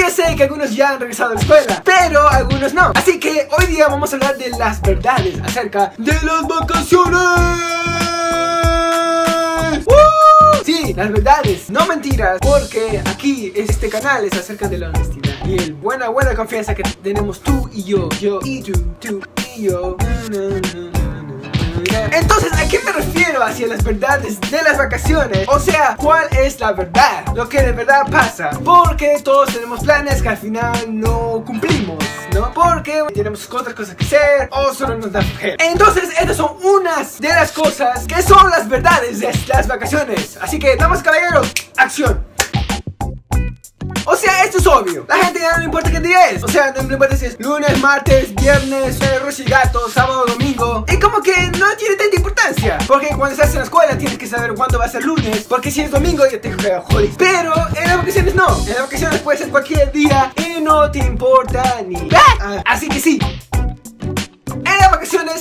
sé que algunos ya han regresado a la escuela, pero algunos no. Así que hoy día vamos a hablar de las verdades acerca de las vacaciones. Sí, las verdades, no mentiras, porque aquí este canal es acerca de la honestidad y el buena buena confianza que tenemos tú y yo, yo y tú, tú y yo. Entonces, ¿a qué me refiero hacia las verdades de las vacaciones? O sea, ¿cuál es la verdad? Lo que de verdad pasa. Porque todos tenemos planes que al final no cumplimos. ¿no? Porque tenemos otras cosas que hacer o solo nos da flojera. Entonces, estas son unas de las cosas que son las verdades de las vacaciones. Así que, damas caballeros, acción. O sea, esto es obvio. La gente ya no le importa qué día es. O sea, no le importa si es lunes, martes, viernes, perros y gatos, sábado, domingo. Y como que no tiene tanta importancia. Porque cuando estás en la escuela tienes que saber cuándo va a ser lunes. Porque si es domingo ya te joder. Pero en las vacaciones no. En las vacaciones puede ser cualquier día y no te importa ni. Así que sí,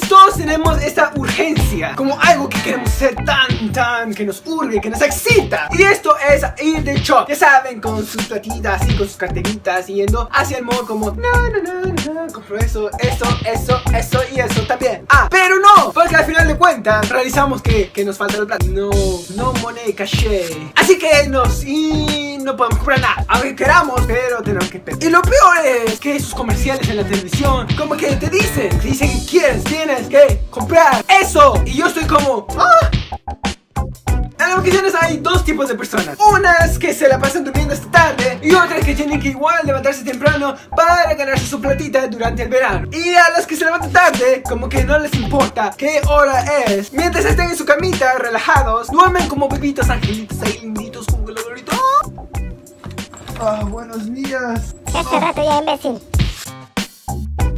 todos tenemos esta urgencia Como algo que queremos hacer tan tan Que nos urge, que nos excita. Y esto es ir de shop. Ya saben, con sus platitas y con sus carteritas Yendo hacia el mall como No, no, no, no, compro eso, eso, eso, eso y eso también Ah, pero no, porque al final de cuentas Realizamos que, que nos falta el plan No, no money caché Así que nos y no podemos comprar nada Aunque queramos, pero tenemos que pedir Y lo peor es que esos comerciales en la televisión Como que te dicen, te dicen que quieres, tienes que comprar eso. Y yo estoy como, ¡ah! Vacaciones hay dos tipos de personas. Unas que se la pasan durmiendo esta tarde Y otras que tienen que igual levantarse temprano Para ganarse su platita durante el verano. Y a las que se levantan tarde Como que no les importa qué hora es. Mientras estén en su camita relajados Duermen como bebitos angelitos. Ahí linditos con Ah, buenos días. Este rato ya imbécil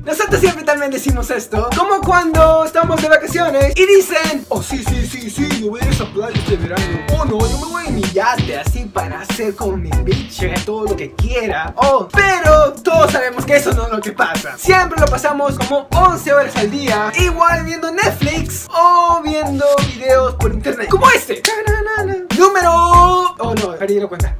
nosotros siempre también decimos esto Como cuando estamos de vacaciones y dicen Oh sí, sí, sí, sí, yo voy a esa playa este verano Oh no, yo me voy en mi yate así para hacer con mi bitch todo lo que quiera Oh, pero todos sabemos que eso no es lo que pasa. Siempre lo pasamos como 11 horas al día Igual viendo Netflix o viendo videos por internet Como este Número... Oh no, perdí la cuenta.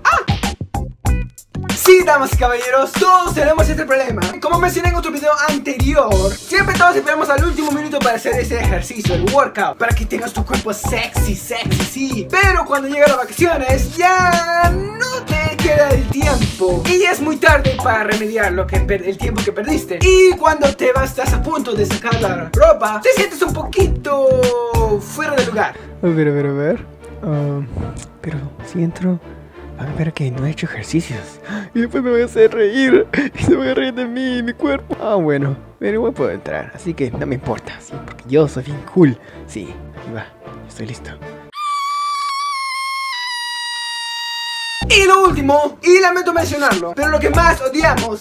Sí, damas y caballeros, todos tenemos este problema. Como mencioné en otro video anterior Siempre todos esperamos al último minuto para hacer ese ejercicio, el workout Para que tengas tu cuerpo sexy, sexy, Pero cuando llegan las vacaciones ya no te queda el tiempo. Y es muy tarde para remediar lo que el tiempo que perdiste. Y cuando te vas, estás a punto de sacar la ropa Te sientes un poquito fuera de lugar. A ver, a ver, a ver. Ah, Pero si entro a que no he hecho ejercicios. Y después me voy a hacer reír. Y se voy a reír de mí y mi cuerpo. Ah, bueno. Pero igual puedo entrar. Así que no me importa. Sí, porque yo soy bien cool. Sí, ahí va. Estoy listo. Y lo último, y lamento mencionarlo, pero lo que más odiamos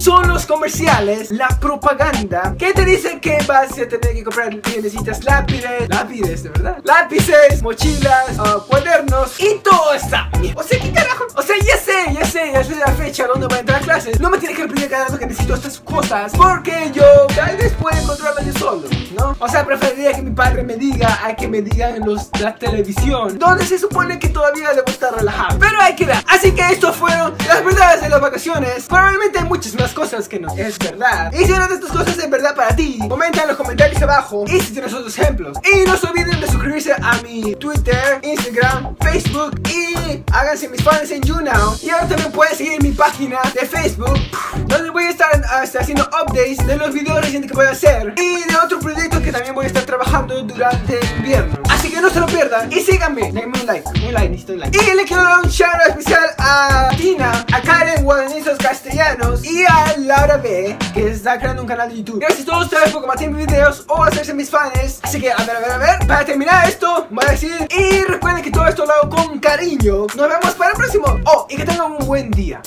son los comerciales, la propaganda que te dicen que vas a tener que comprar, necesitas lápices, lápices, de verdad, lápices, mochilas, uh, cuadernos y todo está O sea, ¿qué carajo? O sea, ya sé, ya ya sé la fecha donde voy a entrar a clases. No me tiene que repetir cada vez que necesito estas cosas porque yo tal vez pueda encontrarlas yo solo, ¿no? O sea, preferiría que mi padre me diga a que me digan en los, la televisión, donde se supone que todavía debo estar relajado. Pero hay que ver. Así que estos fueron las verdades de las vacaciones. Probablemente hay muchas más cosas que no es verdad. Y si una de estas cosas es verdad para ti, comenta en los comentarios abajo. Y si tienes otros ejemplos. Y no se olviden de suscribirse a mi Twitter, Instagram, Facebook. Y háganse mis fans en YouNow. Y ahora también pueden seguir mi página de Facebook, donde voy a estar haciendo updates de los videos recientes que voy a hacer. Y de otros proyectos que también voy a estar trabajando durante el invierno. Así que no se lo pierdan. Y síganme. Denme un like. Un like, necesito un like. Y le quiero dar un shout especial a Tina, a Karen Castellanos y a Laura B, que está creando un canal de YouTube. Gracias a todos ustedes por compartir mis videos o hacerse mis fans. Así que, a ver, a ver, a ver. Para terminar esto, voy a decir. Y recuerden que todo esto lo hago con cariño. Nos vemos para el próximo. Oh, y que tengan un buen día.